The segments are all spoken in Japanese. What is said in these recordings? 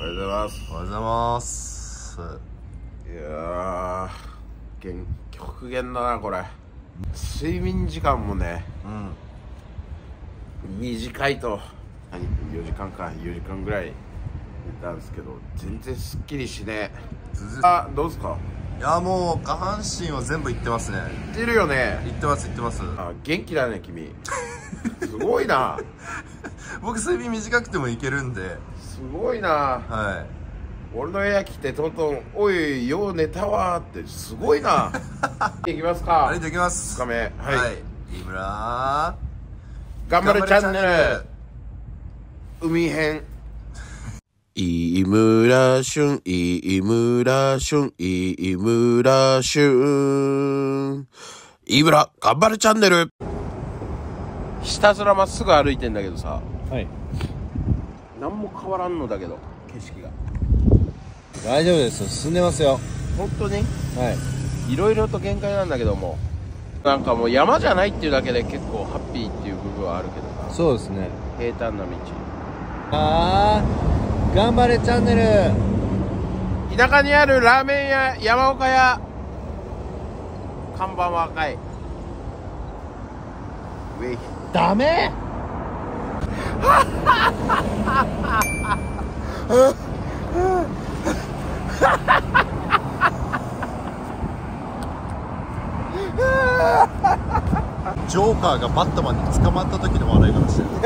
おはようございます。おはようございます。いやー限極限だなこれ。睡眠時間もねうん。短いと。何4時間か。4時間ぐらい寝たんですけど全然すっきりしねずずあどうですか？いやもう下半身は全部いってますね。いってるよね。いってますいってます。あ元気だね君。すごいな。僕睡眠短くてもいけるんですごいな。は俺の部屋来てトントン「おいよう寝たわ」ってすごいな。いきますいか。ありがとうございます。2日目はい、飯村。頑張れチャンネル。海編。飯村俊飯村俊飯村俊。飯村頑張れチャンネル。ひたすらまっすぐ歩いてんだけどさ。はい何も変わらんのだけど景色が。大丈夫ですよ。進んでますよ。本当に？はい。いろいろと限界なんだけどもなんかもう山じゃないっていうだけで結構ハッピーっていう部分はあるけど。さそうですね。平坦な道。あー頑張れチャンネル。田舎にあるラーメン屋山岡屋。看板は赤い。ウェイダメジョーカーがバットマンに捕まった時の笑い方してるわ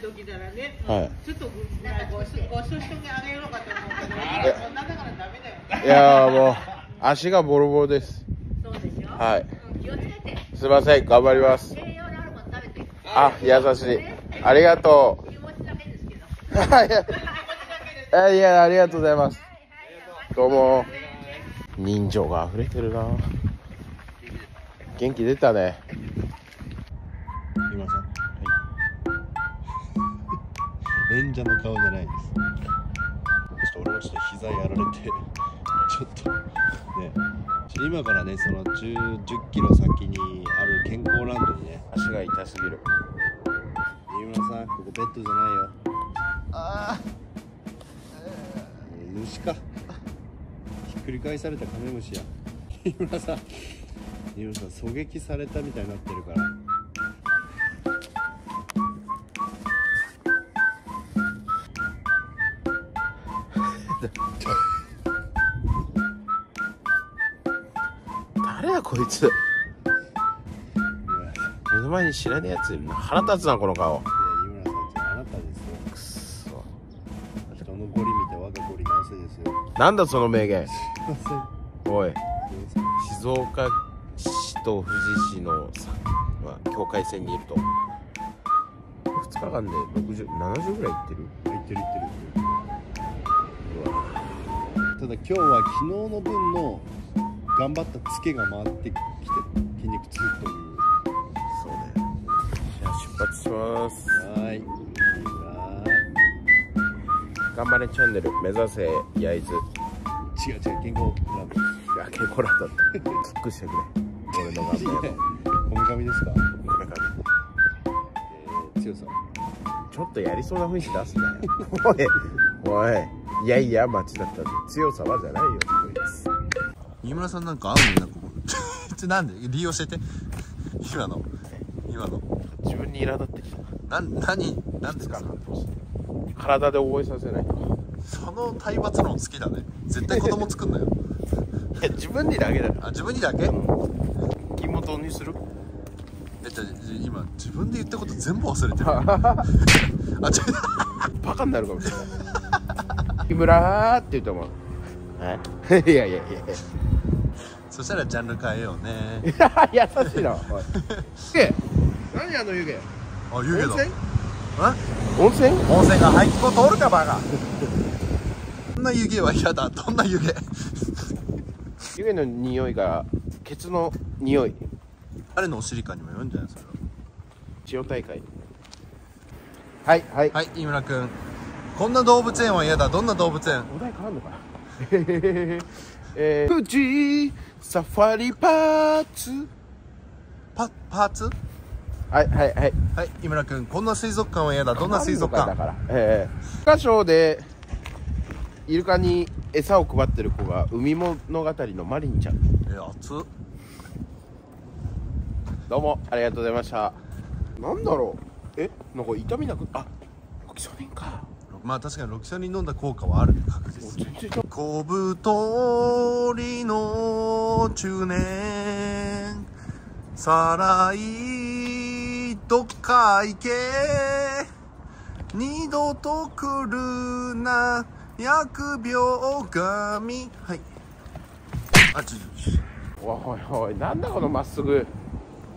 時ならね、はい。ちょっとなんかごしご一緒してあげようかと思うけど、そんなだからダメだよ。いやーもう足がボロボロです。そうでしょ？はい。うん気をつけて。すいません頑張ります。栄養のあるもの食べて。あ優しい。ありがと気持ちだけですけど。うい。やいやありがとうございます。どうも。人情が溢れてるな。元気出たね。今さん演者の顔じゃないです。ちょっと俺もちょっと膝やられてちょっとね。今からねその10 10キロ先にある健康ランドにね足が痛すぎる。飯村さんここベッドじゃないよ。あえー。虫かひっくり返されたカメムシや飯村さん飯村さん狙撃されたみたいになってるからこいつ。目の前に知らねえやついるな。腹立つなこの顔。なたですよ。くそ。人のゴリ見て我がゴリ直せですよ。なんだその名言。すいません。おい。静岡市と富士市のさ、まあ、境界線にいると。2日間で6070ぐらい行ってる？せん言ってる言ってる。うわただ今日は昨日の分の頑張ったツケが回ってきて筋肉痛というそうねじゃあ出発します。はーい。わ頑張れチャンネル目指せ焼津ー違う違う健康ラいや健康ランドってキックしてくれ。俺の顔面を。ブこめかみですか、これから。えー、強さちょっとやりそうな雰囲気出すなよ。おい。おい。いやいや町だった強さはじゃないよこいつ飯村さんなんか合うのなここ。ちょなんで？理由教えて。今の。今の。自分に苛立ってきた。なん何何ですか？体で覚えさせないと。その体罰論好きだね。絶対子供作んなよ。いや自分にだけだからあ自分にだけ？気元にする？えじゃ今自分で言ったこと全部忘れてる。あちょバカになるかもしれない。木村って言うと思うえい。やいやいや。そしたらジャンル変えようね。い や優しいなおい。湯気何あの湯気？あ湯気だ。温泉？あ？温泉？温泉が排気口通るかバカ。どんな湯気は嫌だ。どんな湯気？湯気の匂いがケツの匂い。誰のお尻かにもよるんじゃない？それは。千代大会はいはい、はい飯村君こんな動物園は嫌だ。どんな動物園？お題変わんのかな？えー、富士サファリパーツパパーツ？はいはいはい。はい井村君こんな水族館は嫌だ。どんな水族館？だから。ええー、箇所でイルカに餌を配ってる子が海物語のマリンちゃん。え熱っ。どうもありがとうございました。なんだろう。えなんか痛みなくあロキソニンかまあ確かにロキソニン飲んだ効果はあるね確実に小太りの中年さらいどっか行け二度と来るな疫病神はいあちょちょちょおいおいなんだこのまっすぐ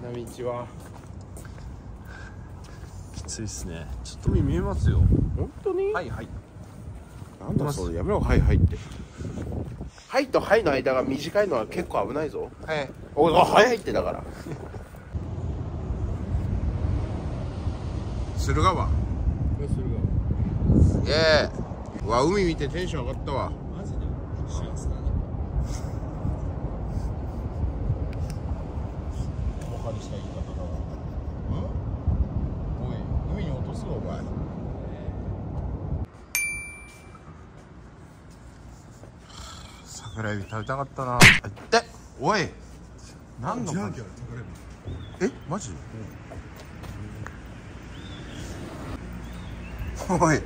な道はきついっすねちょっと見えますよ本当に、はいはい。なんだそれ？やめろ。はいはいって。はいとはいの間が短いのは結構危ないぞ。はいおいはいはいってだから。駿河湾。すげえ。うわ海見てテンション上がったわマジで4月だねおはりした言い方だわおい海に落とすぞお前桜エビ食べたかったな。っておい何のえマジ、おい。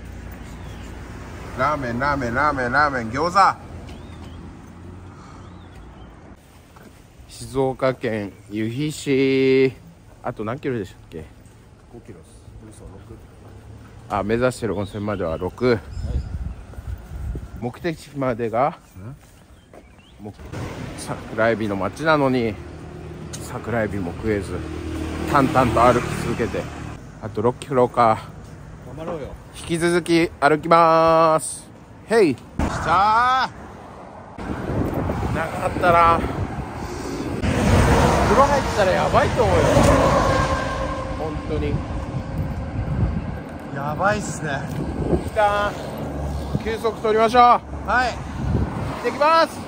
ラーメンラーメンラーメンラーメン餃子。静岡県由比市。あと何キロでしたっけ？5キロです。嘘あ目指してる温泉までは6、目的地までが？もう桜エビの町なのに桜エビも食えず淡々と歩き続けてあと6キロか。頑張ろうよ。引き続き歩きます。ヘイ！きたー。長かったな風呂入ったらやばいと思うよ。本当に。やばいっすね。きたー。休息取りましょう。はい。行ってきます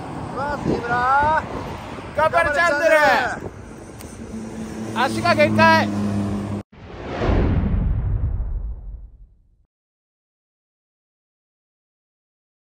頑張れチャンネル。足が限界。